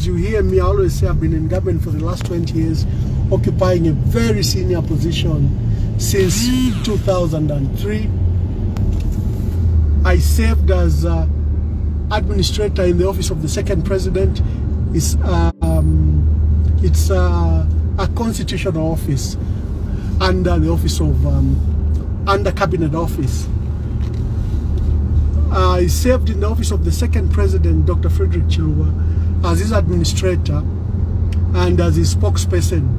colleagues, you hear me I always say I've been in government for the last 20 years, occupying a very senior position since 2003. I served as uh, administrator in the office of the second president. It's, um, it's uh, a constitutional office under the office of um, under cabinet office. I served in the office of the second president, Dr. Frederick Chiluba, as his administrator and as his spokesperson.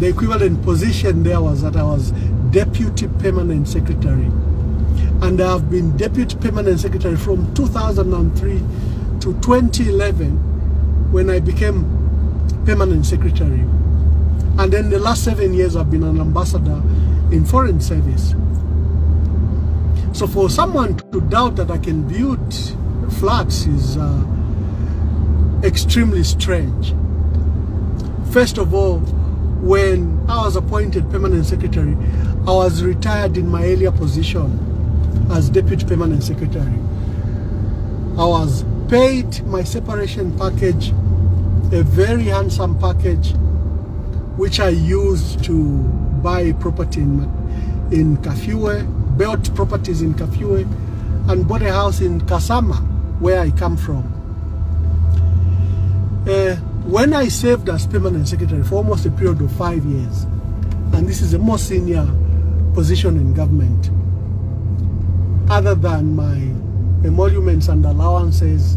The equivalent position there was that I was deputy permanent secretary. And I have been deputy permanent secretary from 2003 to 2011 when I became permanent secretary. And then the last seven years I've been an ambassador in foreign service. So for someone to doubt that I can build flats is uh, extremely strange. First of all, when I was appointed permanent secretary, I was retired in my earlier position as deputy permanent secretary. I was paid my separation package, a very handsome package, which I used to buy property in, in Kafue, built properties in Kafue, and bought a house in Kasama, where I come from. Uh, when I served as permanent secretary for almost a period of five years, and this is the most senior position in government, other than my emoluments and allowances,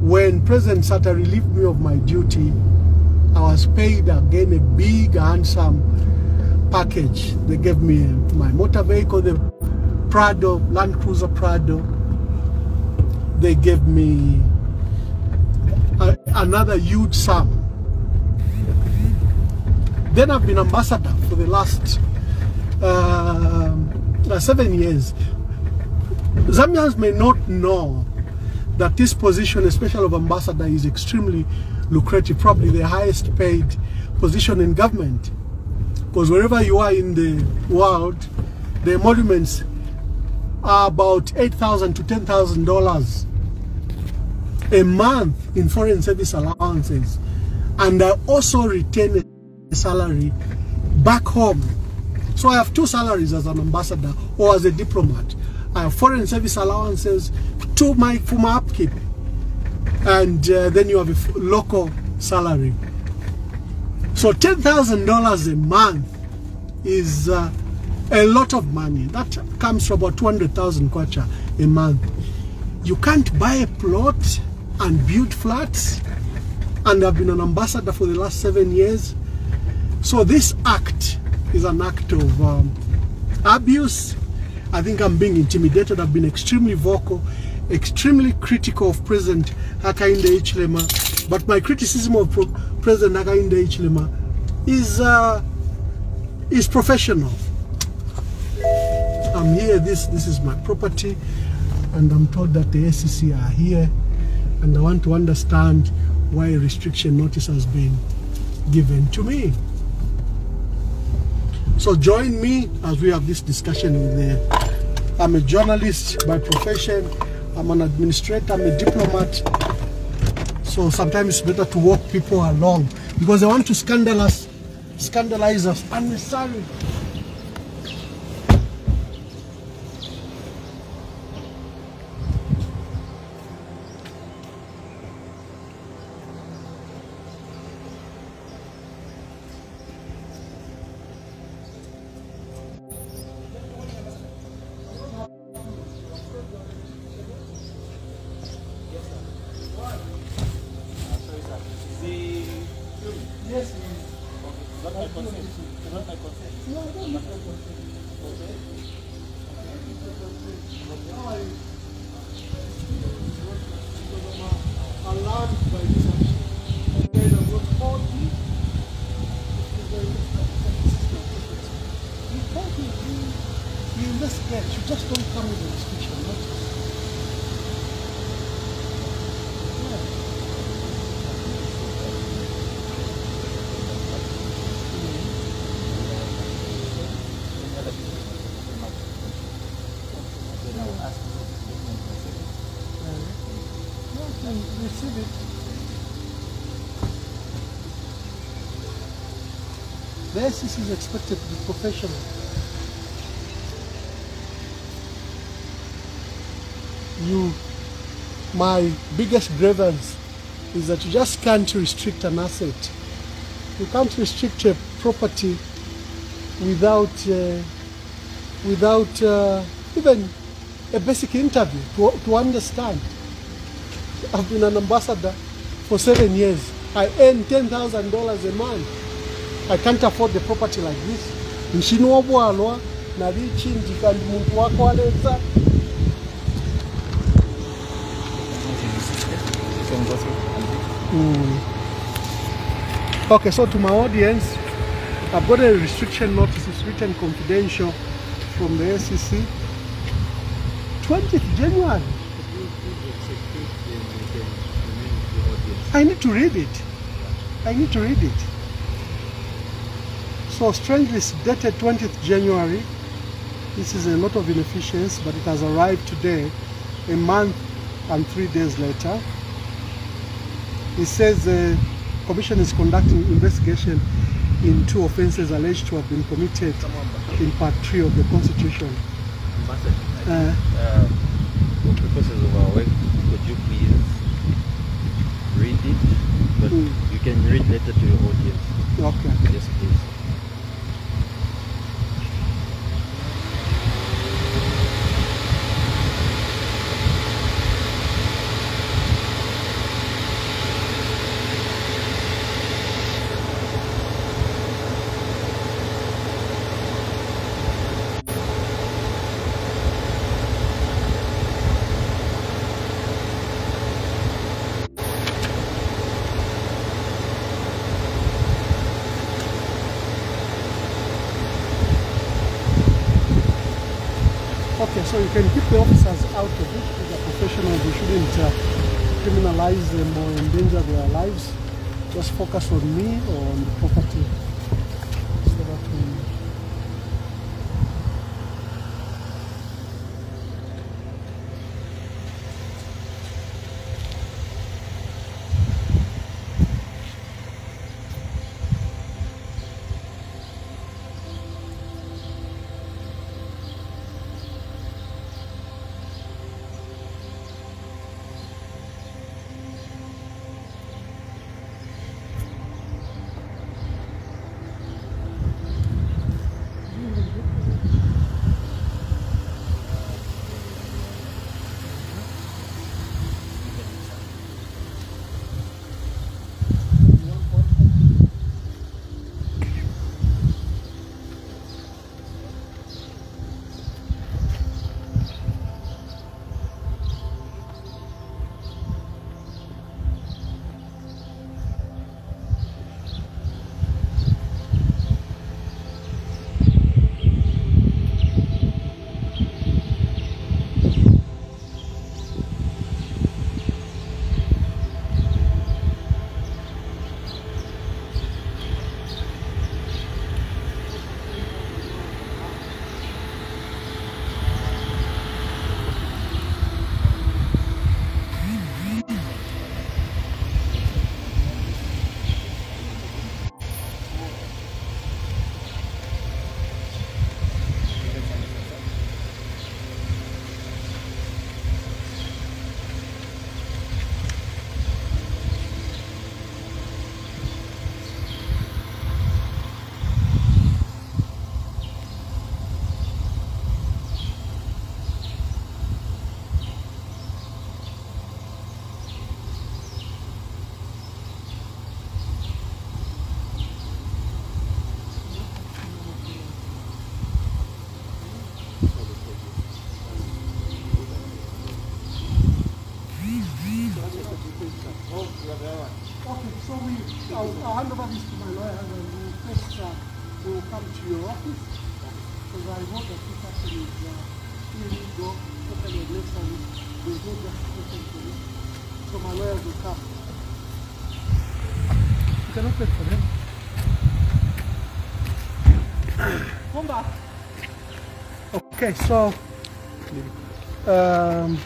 when President Sata relieved me of my duty, I was paid again a big handsome package. They gave me my motor vehicle, the Prado, Land Cruiser Prado. They gave me a, another huge sum. Then I've been ambassador for the last uh, uh, seven years. Zambians may not know that this position, especially of ambassador, is extremely lucrative, probably the highest paid position in government. Because wherever you are in the world, the emoluments are about 8,000 to ten thousand dollars a month in foreign service allowances, and I also retain a salary back home. So I have two salaries as an ambassador or as a diplomat. I have foreign service allowances to my for my upkeep, and uh, then you have a local salary. So ten thousand dollars a month is uh, a lot of money. That comes to about two hundred thousand kwacha a month. You can't buy a plot and build flats, and I've been an ambassador for the last seven years. So this act is an act of um, abuse. I think I'm being intimidated. I've been extremely vocal, extremely critical of President Hakainde Hichilema. But my criticism of Pro President Hakainde Hichilema is uh, is professional. I'm here. This this is my property, and I'm told that the ACC are here, and I want to understand why restriction notice has been given to me. So join me as we have this discussion. I'm a journalist by profession. I'm an administrator. I'm a diplomat. So sometimes it's better to walk people along because they want to scandalize, scandalize us unnecessarily. to and receive it. You can receive it. This is expected to be professional. You, my biggest grievance is that you just can't restrict an asset. You can't restrict a property without, uh, without uh, even a basic interview to, to understand. I've been an ambassador for seven years. I earn ten thousand dollars a month. I can't afford the property like this. Nshinwa bwalwa nali kandi muntu wako aleza mm. Okay, so to my audience, I've got a restriction notice. It's written confidential from the ACC. 20th January. I need to read it. I need to read it. So strangely, it's dated 20th January. This is a lot of inefficiency, but it has arrived today, a month and three days later. It says the commission is conducting investigation in two offences alleged to have been committed in part three of the constitution. Uh, uh, for purposes of our work, could you please read it? But Mm. you can read later to your audience. okay. Yes, please. Okay, so you can keep the officers out of it. They're professionals. You shouldn't uh, criminalize them or endanger their lives. Just focus on me or on the property. So we, I'll, I'll hand over this to my lawyer and we'll first, uh, we'll come to your office. Because I know that this actually is, uh, illegal, totally and there's no justification for it. So my lawyers will come. You cannot wait for them. Come back. Okay, so, um,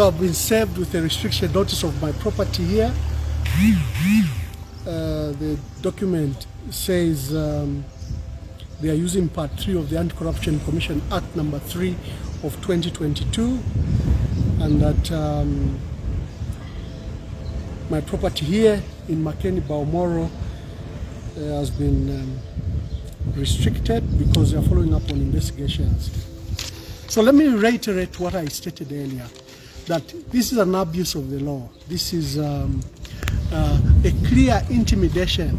So I've been served with a restriction notice of my property here. Uh, the document says um, they are using part 3 of the Anti-Corruption Commission Act number 3 of 2022 and that um, my property here in Makeni Baumoro uh, has been um, restricted because they are following up on investigations. So let me reiterate what I stated earlier, that this is an abuse of the law. This is um, uh, a clear intimidation.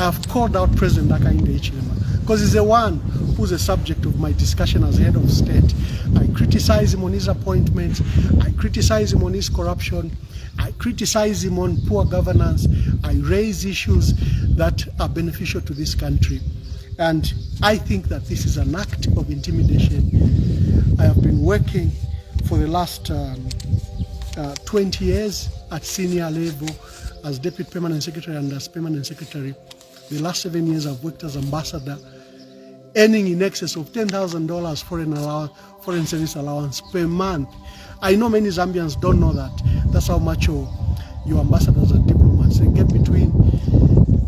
I've called out President Hakainde Hichilema because he's the one who's the subject of my discussion as head of state. I criticize him on his appointments. I criticize him on his corruption. I criticize him on poor governance. I raise issues that are beneficial to this country. And I think that this is an act of intimidation. I have been working for the last um, uh, 20 years at senior level as Deputy Permanent Secretary and as Permanent Secretary. The last seven years I've worked as ambassador, earning in excess of $10,000 foreign, allowance, foreign service allowance per month. I know many Zambians don't know that. That's how much your, your ambassadors and diplomats they get between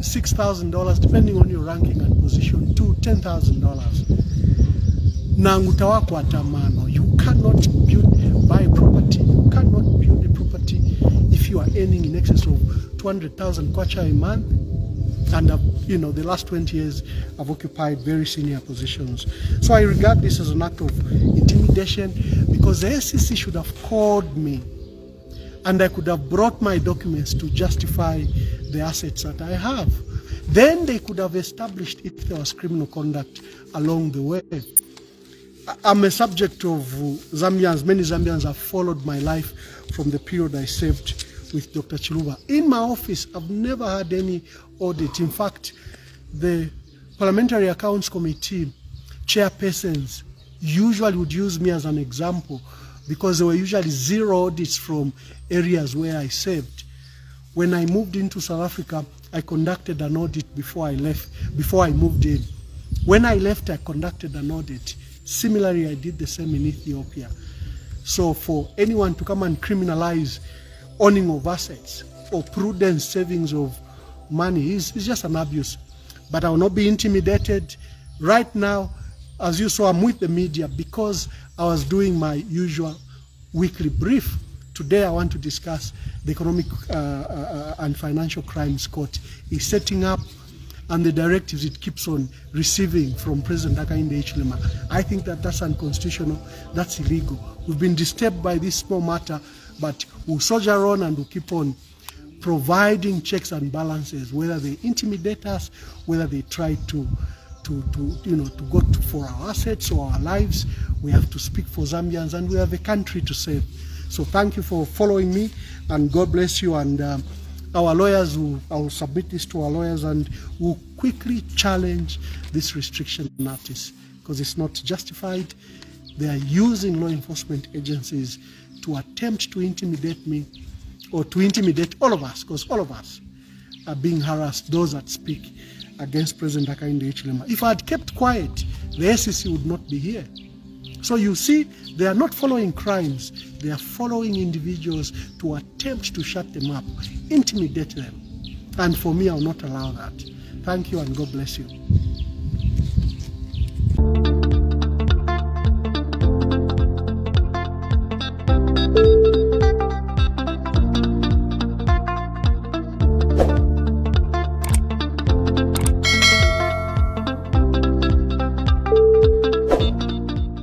$6,000 depending on your ranking and position to $10,000. Na ngutawako atamano. You cannot build, buy property. You cannot build a property if you are earning in excess of 200,000 kwacha a month. And uh, you know, the last 20 years, I've occupied very senior positions. So I regard this as an act of intimidation because the ACC should have called me and I could have brought my documents to justify the assets that I have. Then they could have established if there was criminal conduct along the way. I'm a subject of uh, Zambians. Many Zambians have followed my life from the period I served with Dr. Chiluba. In my office, I've never had any audit. In fact, the Parliamentary Accounts Committee chairpersons usually would use me as an example because there were usually zero audits from areas where I served. When I moved into South Africa, I conducted an audit before I left, before I moved in. When I left, I conducted an audit. Similarly, I did the same in Ethiopia. So for anyone to come and criminalize owning of assets or prudent savings of money is, is just an abuse. But I will not be intimidated. Right now, as you saw, I'm with the media because I was doing my usual weekly brief. Today, I want to discuss the Economic uh, uh, and Financial Crimes Court is setting up and the directives it keeps on receiving from President Hakainde Hichilema. I think that that's unconstitutional, that's illegal. We've been disturbed by this small matter, but we'll soldier on and we'll keep on providing checks and balances, whether they intimidate us, whether they try to to, to you know to go to, for our assets or our lives. We have to speak for Zambians, and we have a country to save. So thank you for following me, and God bless you. And um, our lawyers will I will submit this to our lawyers, and will quickly challenge this restriction notice because it's not justified. They are using law enforcement agencies to attempt to intimidate me or to intimidate all of us, because all of us are being harassed, those that speak against President Hakainde Hichilema. If I had kept quiet, the ACC would not be here. So you see, they are not following crimes, they are following individuals to attempt to shut them up, intimidate them. And for me, I will not allow that. Thank you and God bless you.